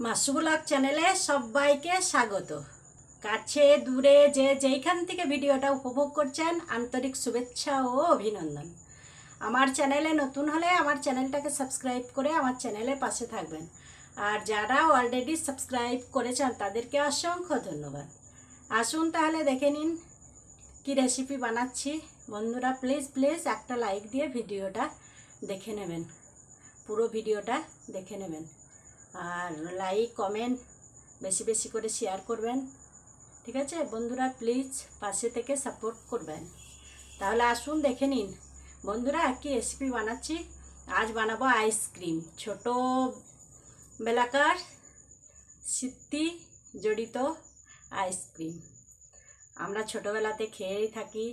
মাসু blog চ্যানেলে সবাইকে স্বাগত। কাছে, দূরে, যে যেইখান থেকে ভিডিওটা উপভোগ করছেন, আন্তরিক শুভেচ্ছা ও অভিনন্দন। আমার চ্যানেলে নতুন হলে আমার চ্যানেলটাকে সাবস্ক্রাইব করে আমার চ্যানেলের পাশে থাকবেন। আর যারা অলরেডি সাবস্ক্রাইব করেছেন, তাদেরকে অসংখ্য ধন্যবাদ। আসুন তাহলে দেখে নিন কি রেসিপি বানাচ্ছি। বন্ধুরা প্লিজ প্লিজ একটা লাইক দিয়ে ভিডিওটা দেখে নেবেন। পুরো ভিডিওটা দেখে নেবেন। আর লাইক কমেন্ট বেশি বেশি করে শেয়ার করবেন। ঠিক আছে? বন্ধুরা প্লিজ পাশে থেকে সাপোর্ট করবেন। তাহলে আসুন, দেখে নিন। বন্ধুরা কি রেসিপি বানাচ্ছি। আজ বানাবো আইসক্রিম ছোট বেলাকার স্মৃতি জড়িত আইসক্রিম আমরা ছোটোবেলাতে খেয়েই থাকি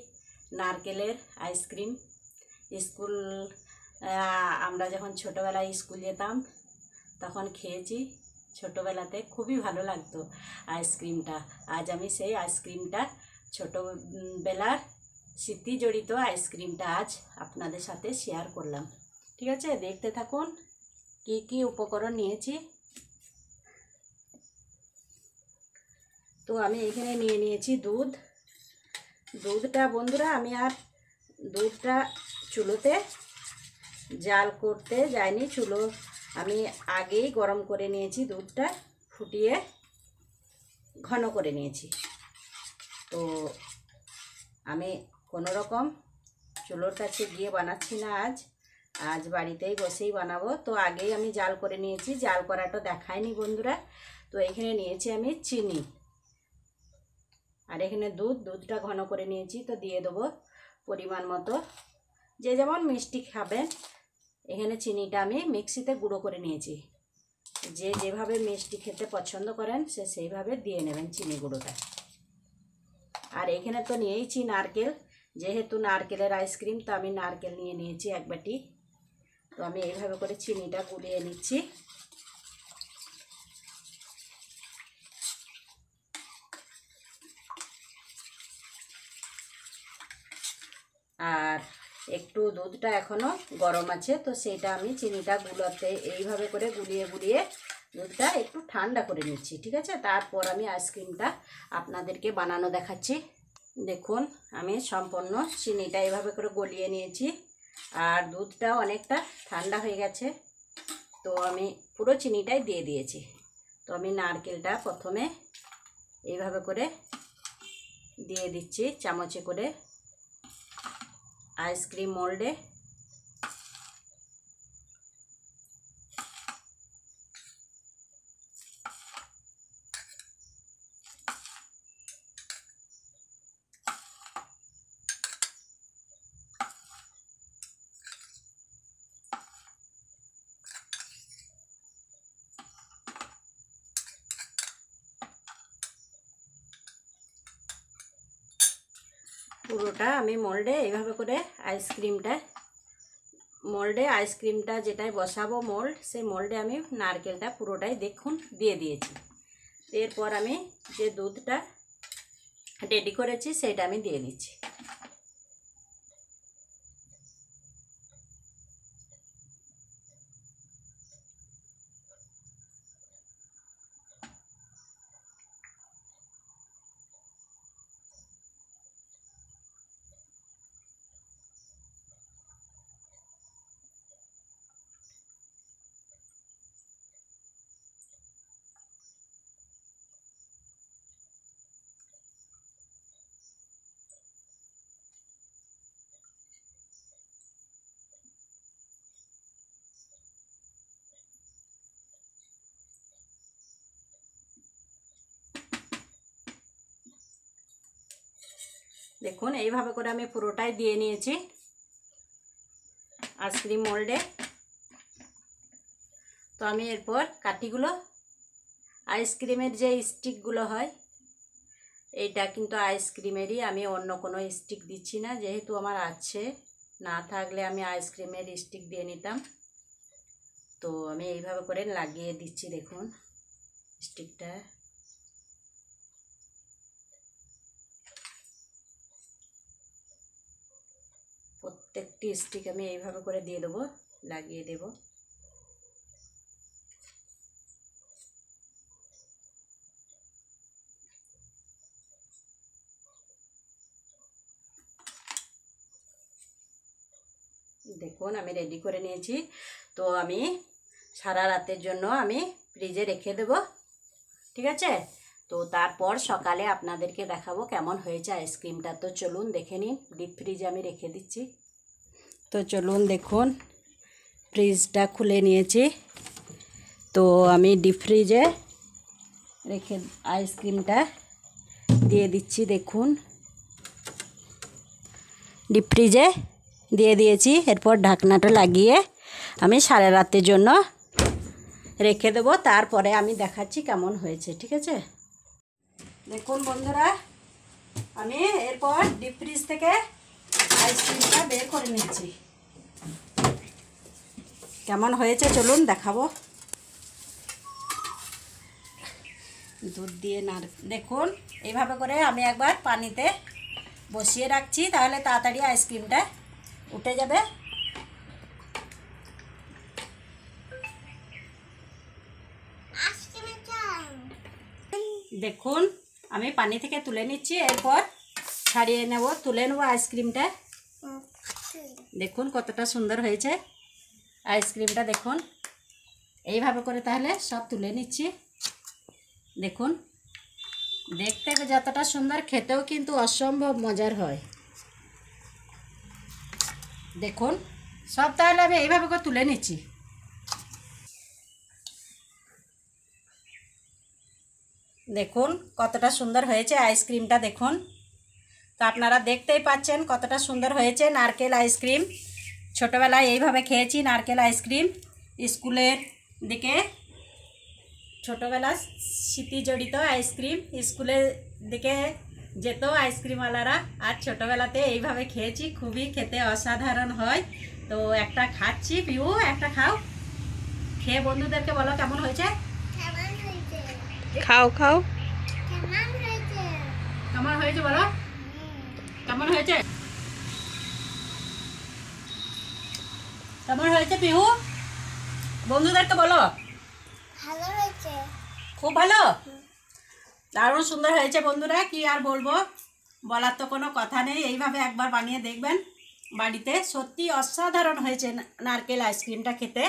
নারকেলের আইসক্রিম স্কুল আমরা যখন ছোটোবেলায় স্কুল যেতাম তখন খেয়েছি। ছোটোবেলাতে খুবই ভালো লাগতো আইসক্রিমটা। আজ আমি সেই আইসক্রিমটা ছোটোবেলার স্মৃতি জড়িত আইসক্রিমটা আজ আপনাদের সাথে শেয়ার করলাম। ঠিক আছে? দেখতে থাকুন কি কি উপকরণ নিয়েছি। তো আমি এখানে নিয়ে নিয়েছি দুধ। দুধটা বন্ধুরা আমি আর দুধটা চুলোতে জাল করতে যাইনি। চুলো আমি আগেই গরম করে নিয়েছি, দুধটা ফুটিয়ে ঘন করে নিয়েছি। তো আমি কোনো রকম চুলোর কাছে গিয়ে বানাচ্ছি না আজ আজ বাড়িতেই বসেই বানাবো। তো আগেই আমি জাল করে নিয়েছি, জাল করাটা দেখায়নি বন্ধুরা। তো এখানে নিয়েছি আমি চিনি। আর এখানে দুধ, দুধটা ঘন করে নিয়েছি, তো দিয়ে দেবো পরিমাণ মতো। যে যেমন মিষ্টি খাবেন এখানে চিনিটা আমি মিক্সিতে গুঁড়ো করে নিয়েছি। যে যেভাবে মিষ্টি খেতে পছন্দ করেন, সে সেইভাবে দিয়ে নেবেন চিনি গুঁড়োটা। আর এখানে তো নিয়েইছি নারকেল। যেহেতু নারকেলের আইসক্রিম, তো আমি নারকেল নিয়ে নিয়েছি এক বাটি। তো আমি এইভাবে করে চিনিটা গুলিয়ে নিচ্ছি। আর একটু দুধটা এখনও গরম আছে, তো সেইটা আমি চিনিটা গুলোতে এইভাবে করে গুলিয়ে গুলিয়ে দুধটা একটু ঠান্ডা করে নিচ্ছি, ঠিক আছে? তারপর আমি আইসক্রিমটা আপনাদেরকে বানানো দেখাচ্ছি। দেখুন, আমি সম্পূর্ণ চিনিটা এইভাবে করে গলিয়ে নিয়েছি, আর দুধটাও অনেকটা ঠান্ডা হয়ে গেছে, তো আমি পুরো চিনিটাই দিয়ে দিয়েছি। তো আমি নারকেলটা প্রথমে এইভাবে করে দিয়ে দিচ্ছি, চামচে করে। আইসক্রিম মোল্ডে পুরোটা আমি মোল্ডে এইভাবে করে আইসক্রিমটা মোল্ডে আইসক্রিমটা যেটাই বসাবো মোল্ড, সেই মোল্ডে আমি নারকেলটা পুরোটাই দেখুন দিয়ে দিয়েছি। এরপর আমি যে দুধটা রেডি করেছি সেটা আমি দিয়ে দিচ্ছি। দেখুন, এইভাবে করে আমি পুরোটাই দিয়ে নিয়েছি আইসক্রিম মোল্ডে। তো আমি এরপর কাঠিগুলো, আইসক্রিমের যে স্টিকগুলো হয়, এইটা কিন্তু আইসক্রিমেরই। আমি অন্য কোনো স্টিক দিচ্ছি না, যেহেতু আমার আছে, না থাকলে আমি আইসক্রিমের স্টিক দিয়ে নিতাম। তো আমি এইভাবে করে লাগিয়ে দিচ্ছি, দেখুন, স্টিকটা। একটি স্টিক আমি এইভাবে করে দিয়ে দেবো, লাগিয়ে দেব। দেখুন, আমি রেডি করে নিয়েছি। তো আমি সারা রাতের জন্য আমি ফ্রিজে রেখে দেব, ঠিক আছে? তো তারপর সকালে আপনাদেরকে দেখাবো কেমন হয়েছে আইসক্রিমটা তো চলুন দেখে নিন ডিপ ফ্রিজে আমি রেখে দিচ্ছি। তো চলুন দেখুন ফ্রিজটা খুলে নিয়েছি। তো আমি ডিপ ফ্রিজে রেখে আইসক্রিমটা দিয়ে দিচ্ছি, দেখুন। ডিপ ফ্রিজে দিয়ে দিয়েছি, এরপর ঢাকনাটা লাগিয়ে আমি সারা রাতের জন্য রেখে দেবো, তারপরে আমি দেখাচ্ছি কেমন হয়েছে, ঠিক আছে? দেখুন বন্ধুরা, আমি এরপর ডিপ ফ্রিজ থেকে আইসক্রিমটা বের করে নিচ্ছি। কেমন হয়েছে চলুন দেখাবো। দুধ দিয়ে না দেখুন এইভাবে করে আমি একবার পানিতে বসিয়ে রাখছি তাহলে তাড়াতাড়ি আইসক্রিমটা উঠে যাবে। দেখুন আমি পানি থেকে তুলে নিচ্ছি এরপর ছাড়িয়ে নেব, তুলে নেব আইসক্রিমটা। দেখুন কতটা সুন্দর হয়েছে। আইসক্রিমটা দেখুন। এইভাবে করে তাহলে সব তুলে নিচ্ছি। দেখুন। দেখতে যতটা সুন্দর, খেতেও কিন্তু অসম্ভব মজার হয়। দেখুন, সব তাহলে আমি এইভাবে করে তুলে নিচ্ছি। দেখুন কতটা সুন্দর হয়েছে আইসক্রিমটা, দেখুন। তো আপনারা দেখতেই পাচ্ছেন কতটা সুন্দর হয়েছে নারকেল আইসক্রিম। ছোটোবেলায় এইভাবে খেয়েছি নারকেল আইসক্রিম। স্কুলের দিকে ছোটোবেলা স্মৃতি জড়িত আইসক্রিম। স্কুলের দিকে যেত আইসক্রিমওয়ালারা। আর ছোটোবেলাতে এইভাবে খেয়েছি খুবই খেতে অসাধারণ হয়। তো একটা খাচ্ছি পিউ একটা খাও। খেয়ে বন্ধুদেরকে বলো কেমন হয়েছে? খাও খাও। কেমন হয়েছে বলো? কেমন হয়েছে? কেমন হয়েছে পিহু? বন্ধুদেরকে বলো। ভালো হয়েছে। খুব ভালো? দারুণ সুন্দর হয়েছে বন্ধুরা কি আর বলব? বলার তো কোনো কথা নেই এইভাবে একবার বানিয়ে দেখবেন বাড়িতে। সত্যি অসাধারণ হয়েছে নারকেল আইসক্রিমটা খেতে।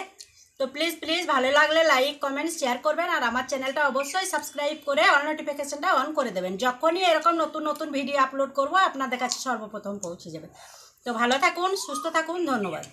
তো প্লিজ প্লিজ ভালো লাগলে লাইক কমেন্ট শেয়ার করবেন আর আমার চ্যানেলটা অবশ্যই সাবস্ক্রাইব করে অল নোটিফিকেশনটা অন করে দেবেন। যখনই এরকম নতুন নতুন ভিডিও আপলোড করব, আপনাদের কাছে সর্বপ্রথম পৌঁছে যাবে। তো ভালো থাকুন, সুস্থ থাকুন, ধন্যবাদ।